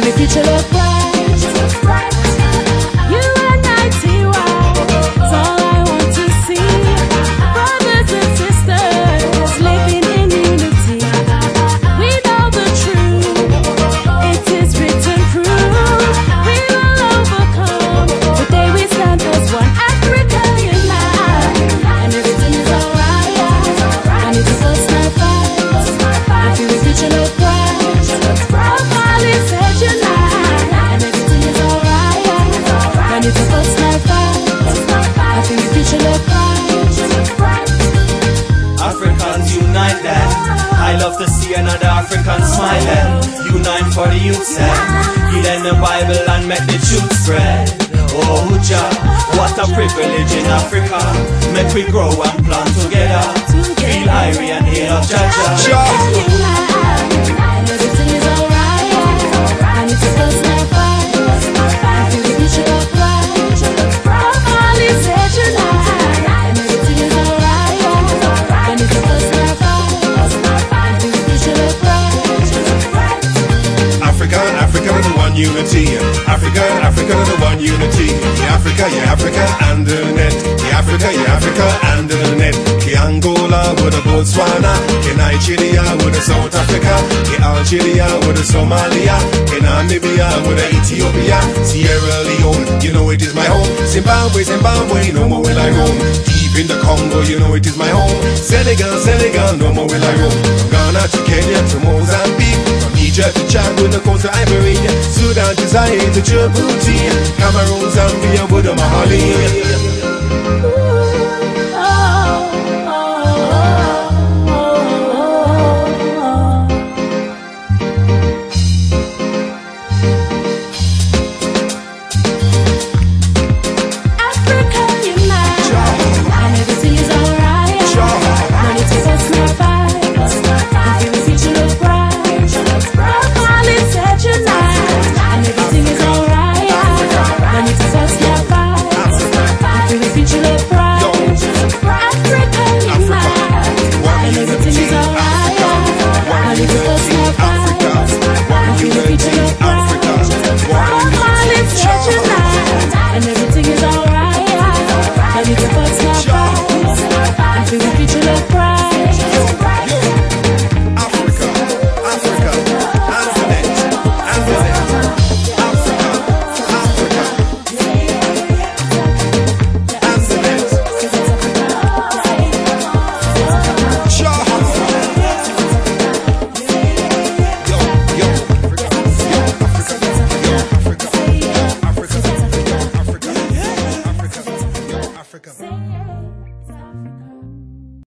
più difficile. Africans unite then. I love to see another African smiling. Unite for the youth then. Heal in the Bible and make the truth spread. Oh, Uja, what a privilege in Africa. Make we grow and plant together. Feel Irie and hail of Jah Jah. Unity. Africa, Africa the one unity. Yeah, Africa, yeah, Africa, and the net. Yeah, Africa, yeah, Africa, and the net. Yeah, Angola with a Botswana. Yeah, Nigeria with a South Africa. Yeah, Algeria with a Somalia. Yeah, Namibia with a Ethiopia. Sierra Leone, you know it is my home. Zimbabwe, Zimbabwe, no more will I roam. Deep in the Congo, you know it is my home. Senegal, Senegal, no more will I roam. Ghana to Kenya to Mozambique. To Chad with the coast of Ivory. Sudan Zaire to Djibouti. Cameroon, Zambia.